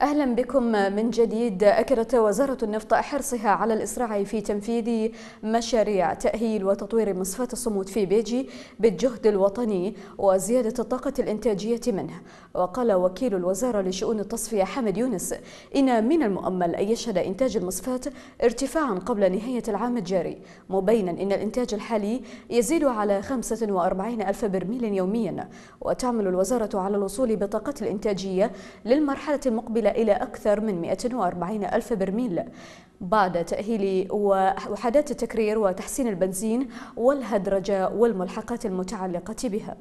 أهلا بكم من جديد. أكدت وزارة النفط حرصها على الإسراع في تنفيذ مشاريع تأهيل وتطوير مصفاة الصمود في بيجي بالجهد الوطني وزيادة الطاقة الإنتاجية منه. وقال وكيل الوزارة لشؤون التصفية حمد يونس إن من المؤمل أن يشهد إنتاج المصفاة ارتفاعا قبل نهاية العام الجاري مبينا إن الإنتاج الحالي يزيد على 45 ألف برميل يوميا. وتعمل الوزارة على الوصول بطاقة الإنتاجية للمرحلة المقبلة إلى أكثر من 140 ألف برميل. بعد تأهيل وحدات التكرير وتحسين البنزين والهدرجة والملحقات المتعلقة بها.